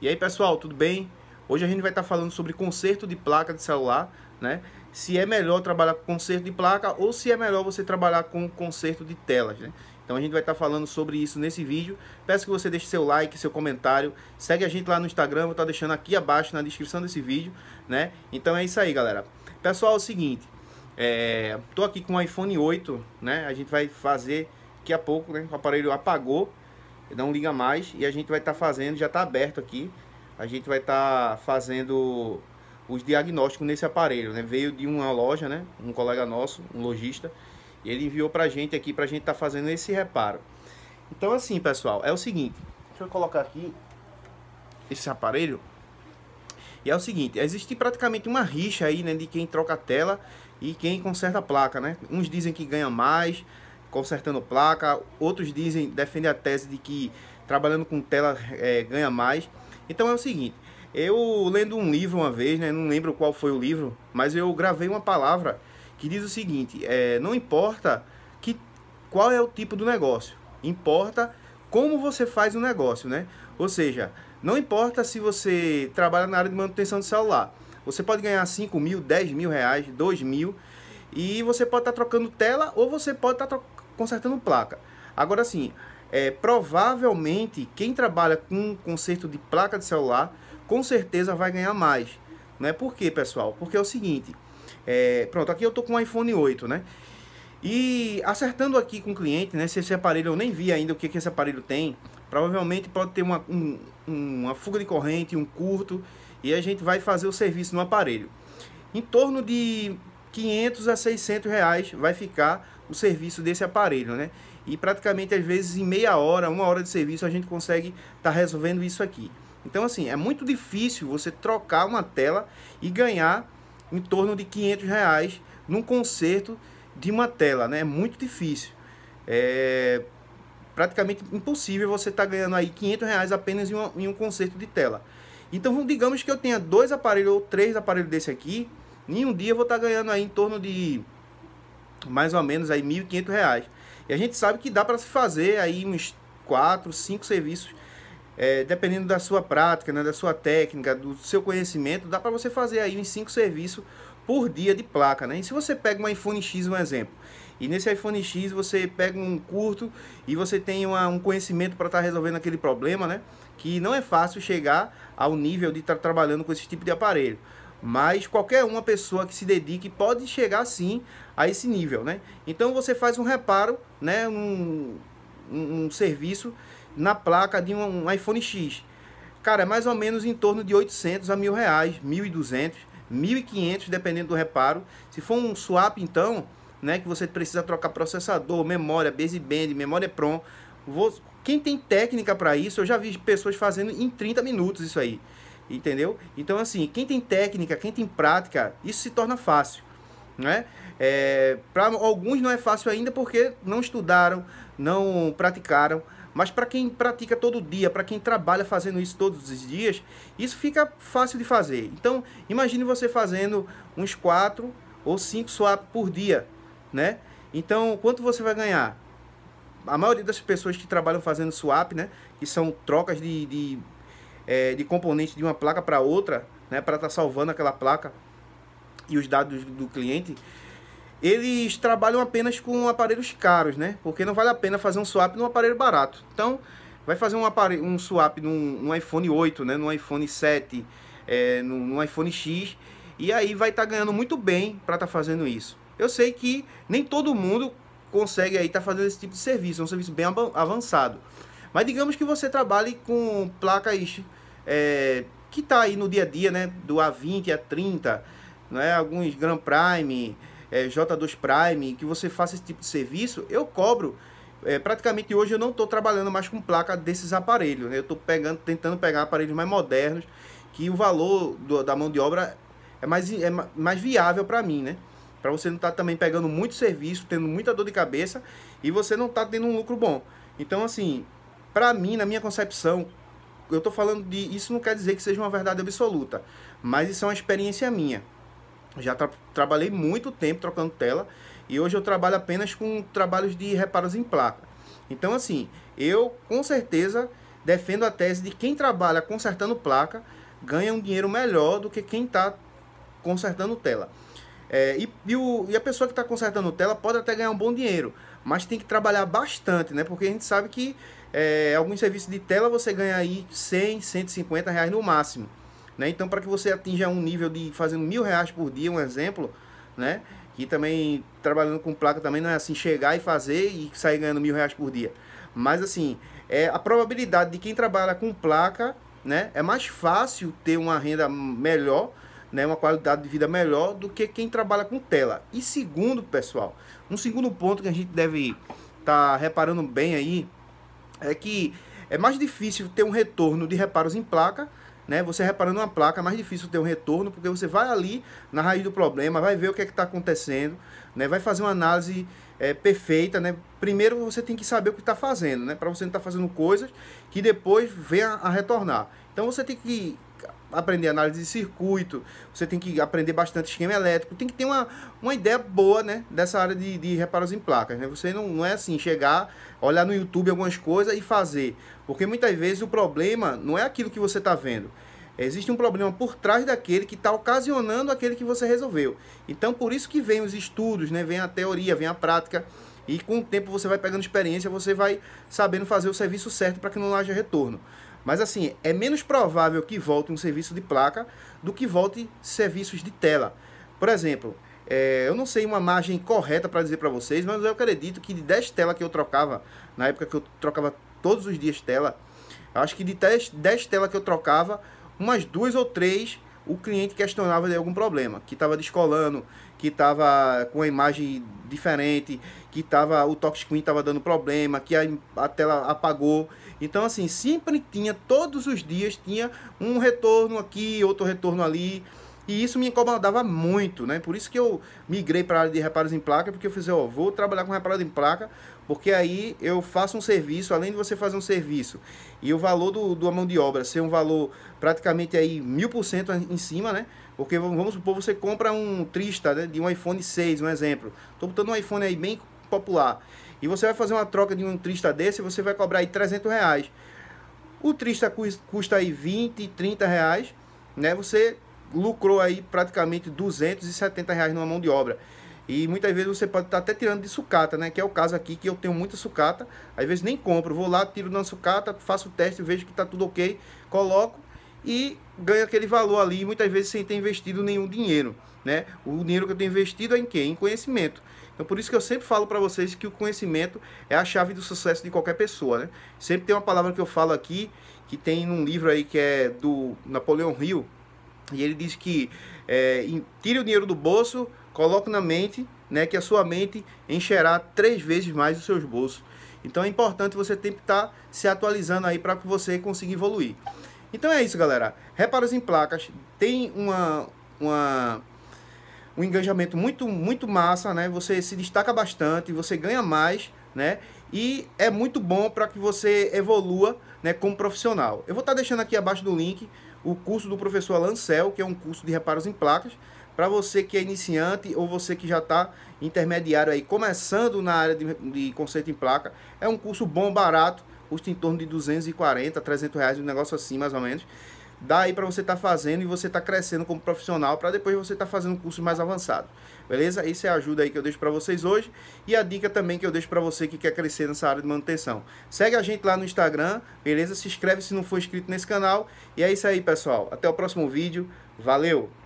E aí pessoal, tudo bem? Hoje a gente vai estar falando sobre conserto de placa de celular, né? Se é melhor trabalhar com conserto de placa ou se é melhor você trabalhar com conserto de telas, né? Então a gente vai estar falando sobre isso nesse vídeo. Peço que você deixe seu like, seu comentário. Segue a gente lá no Instagram, vou estar deixando aqui abaixo na descrição desse vídeo, né? Então é isso aí, galera. Pessoal, é o seguinte, é, tô aqui com o iPhone 8, né? A gente vai fazer daqui a pouco, né? O aparelho apagou, não liga mais e a gente vai estar fazendo, já está aberto aqui. A gente vai estar fazendo os diagnósticos nesse aparelho, né? Veio de uma loja, né? Um colega nosso, um lojista, e ele enviou pra gente aqui pra gente estar fazendo esse reparo. Então assim, pessoal, é o seguinte, deixa eu colocar aqui esse aparelho. E é o seguinte, existe praticamente uma rixa aí, né, de quem troca a tela e quem conserta a placa, né? Uns dizem que ganha mais consertando placa, outros dizem, defendem a tese de que trabalhando com tela é, ganha mais. Então é o seguinte, eu lendo um livro uma vez, né, não lembro qual foi o livro, mas eu gravei uma palavra que diz o seguinte, é, não importa que, qual é o tipo do negócio, importa como você faz o negócio, né? Ou seja, não importa se você trabalha na área de manutenção de celular, você pode ganhar 5 mil, 10 mil reais, 2 mil, e você pode estar tá trocando tela ou você pode estar tá consertando placa. Agora sim, é, provavelmente quem trabalha com conserto de placa de celular, com certeza vai ganhar mais. Né? Por quê, pessoal? Porque é o seguinte, é, pronto, aqui eu tô com um iPhone 8, né? E acertando aqui com o cliente, né? Se esse aparelho eu nem vi ainda o que, que esse aparelho tem, provavelmente pode ter uma, um, uma fuga de corrente, um curto, e a gente vai fazer o serviço no aparelho. Em torno de 500 a 600 reais vai ficar o serviço desse aparelho, né? E praticamente às vezes em meia hora, uma hora de serviço a gente consegue estar tá resolvendo isso aqui. Então assim, é muito difícil você trocar uma tela e ganhar em torno de 500 reais num conserto de uma tela, né? É muito difícil. É praticamente impossível você estar tá ganhando aí 500 reais apenas em, uma, em um conserto de tela. Então, digamos que eu tenha dois aparelhos ou três aparelhos desse aqui, em um dia eu vou estar tá ganhando aí em torno de mais ou menos aí 1.500 reais. E a gente sabe que dá para se fazer aí uns 4, 5 serviços, é, dependendo da sua prática, né, da sua técnica, do seu conhecimento, dá para você fazer aí uns 5 serviços por dia de placa, né? E se você pega um iPhone X, um exemplo, e nesse iPhone X você pega um curto e você tem uma, um conhecimento para estar tá resolvendo aquele problema, né? Que não é fácil chegar ao nível de estar tá trabalhando com esse tipo de aparelho. Mas qualquer uma pessoa que se dedique pode chegar sim a esse nível, né? Então você faz um reparo, né? Um, um, um serviço na placa de um, um, iPhone X. Cara, é mais ou menos em torno de 800 a mil reais, 1.200, 1.500 dependendo do reparo. Se for um swap então, né? Que você precisa trocar processador, memória, baseband, memória PROM. Vou, quem tem técnica para isso, eu já vi pessoas fazendo em 30 minutos isso aí entendeu? Então, assim, quem tem técnica, quem tem prática, isso se torna fácil, né? É, para alguns não é fácil ainda porque não estudaram, não praticaram, mas para quem pratica todo dia, para quem trabalha fazendo isso todos os dias, isso fica fácil de fazer. Então, imagine você fazendo uns 4 ou 5 swap por dia, né? Então, quanto você vai ganhar? A maioria das pessoas que trabalham fazendo swap, né, que são trocas de, de é, de componentes de uma placa para outra, né, para estar tá salvando aquela placa e os dados do cliente, eles trabalham apenas com aparelhos caros, né? Porque não vale a pena fazer um swap num aparelho barato. Então, vai fazer um, aparelho, um swap num, num iPhone 8, né? num iPhone 7, é, num, num iPhone X, e aí vai estar tá ganhando muito bem para estar tá fazendo isso. Eu sei que nem todo mundo consegue aí estar tá fazendo esse tipo de serviço, é um serviço bem avançado. Mas digamos que você trabalhe com placas é, que está aí no dia a dia, né? Do A20 a 30, né? alguns Grand Prime, é, J2 Prime, que você faça esse tipo de serviço, eu cobro. É, praticamente hoje eu não estou trabalhando mais com placa desses aparelhos, né? Eu estou pegando, tentando pegar aparelhos mais modernos, que o valor do, da mão de obra é mais, é mais viável para mim, né? Para você não estar tá também pegando muito serviço, tendo muita dor de cabeça e você não tá tendo um lucro bom. Então, assim, para mim, na minha concepção, eu estou falando de. Isso não quer dizer que seja uma verdade absoluta, mas isso é uma experiência minha. Já tra trabalhei muito tempo trocando tela e hoje eu trabalho apenas com trabalhos de reparos em placa. Então, assim, eu com certeza defendo a tese de quem trabalha consertando placa ganha um dinheiro melhor do que quem está consertando tela. É, e, e, o, e, a pessoa que está consertando tela pode até ganhar um bom dinheiro, mas tem que trabalhar bastante, né? Porque a gente sabe que é, alguns serviços de tela você ganha aí 100, 150 reais no máximo. Né? Então, para que você atinja um nível de fazendo mil reais por dia, um exemplo, né? Que também, trabalhando com placa, também não é assim, chegar e fazer e sair ganhando mil reais por dia. Mas, assim, é, a probabilidade de quem trabalha com placa, né? É mais fácil ter uma renda melhor, né? Uma qualidade de vida melhor do que quem trabalha com tela. E segundo, pessoal, um segundo ponto que a gente deve estar tá reparando bem aí, é que é mais difícil ter um retorno de reparos em placa né? Você reparando uma placa, é mais difícil ter um retorno, porque você vai ali na raiz do problema, vai ver o que é está acontecendo, né? vai fazer uma análise é, perfeita. Né? Primeiro você tem que saber o que está fazendo, né? para você não estar tá fazendo coisas que depois venha a retornar. Então você tem que aprender análise de circuito, você tem que aprender bastante esquema elétrico, tem que ter uma, uma ideia boa né, dessa área de, de reparos em placas. Né? Você não, não é assim, chegar, olhar no YouTube algumas coisas e fazer. Porque muitas vezes o problema não é aquilo que você está vendo. Existe um problema por trás daquele que está ocasionando aquele que você resolveu. Então, por isso que vem os estudos, né? vem a teoria, vem a prática. E com o tempo você vai pegando experiência, você vai sabendo fazer o serviço certo para que não haja retorno. Mas assim, é menos provável que volte um serviço de placa do que volte serviços de tela. Por exemplo, é, eu não sei uma margem correta para dizer para vocês, mas eu acredito que de 10 telas que eu trocava, na época que eu trocava todos os dias tela, acho que de 10, 10 telas que eu trocava, umas duas ou três o cliente questionava de algum problema, que estava descolando, que estava com a imagem diferente, que tava, o touchscreen estava dando problema, que a, a tela apagou. Então, assim, sempre tinha, todos os dias tinha um retorno aqui, outro retorno ali. E isso me incomodava muito, né? Por isso que eu migrei para a área de reparos em placa, porque eu fiz, ó, vou trabalhar com reparado em placa, porque aí eu faço um serviço, além de você fazer um serviço, e o valor do, do mão de obra ser um valor praticamente aí mil por cento em cima, né? Porque vamos supor, você compra um Trista, né, de um iPhone 6, um exemplo. Estou botando um iPhone aí bem popular. E você vai fazer uma troca de um Trista desse, você vai cobrar aí 300 reais. O Trista custa aí 20, 30 reais, né? Você lucrou aí praticamente 270 reais numa mão de obra. E muitas vezes você pode estar até tirando de sucata, né? Que é o caso aqui que eu tenho muita sucata. Às vezes nem compro, vou lá, tiro na sucata, faço o teste, vejo que está tudo ok, coloco e ganho aquele valor ali, muitas vezes sem ter investido nenhum dinheiro, né? O dinheiro que eu tenho investido é em quê? Em conhecimento. Então por isso que eu sempre falo para vocês que o conhecimento é a chave do sucesso de qualquer pessoa, né? Sempre tem uma palavra que eu falo aqui, que tem num livro aí que é do Napoleão Hill, e ele diz que é, tire o dinheiro do bolso, coloque na mente, né, que a sua mente encherá três vezes mais os seus bolsos. Então é importante você sempre estar tá se atualizando aí para que você consiga evoluir. Então é isso, galera. Reparos em placas tem uma, uma um engajamento muito muito massa, né? Você se destaca bastante, você ganha mais, né? E é muito bom para que você evolua, né, como profissional. Eu vou estar tá deixando aqui abaixo do link o curso do professor Lancel, que é um curso de reparos em placas, para você que é iniciante ou você que já está intermediário aí, começando na área de, de conceito em placa. É um curso bom, barato, custa em torno de 240, 300 reais, um negócio assim mais ou menos. Dá aí para você estar tá fazendo e você estar tá crescendo como profissional para depois você estar tá fazendo curso mais avançado. Beleza? Isso é a ajuda aí que eu deixo para vocês hoje e a dica também que eu deixo para você que quer crescer nessa área de manutenção. Segue a gente lá no Instagram, beleza? Se inscreve se não for inscrito nesse canal. E é isso aí, pessoal. Até o próximo vídeo. Valeu!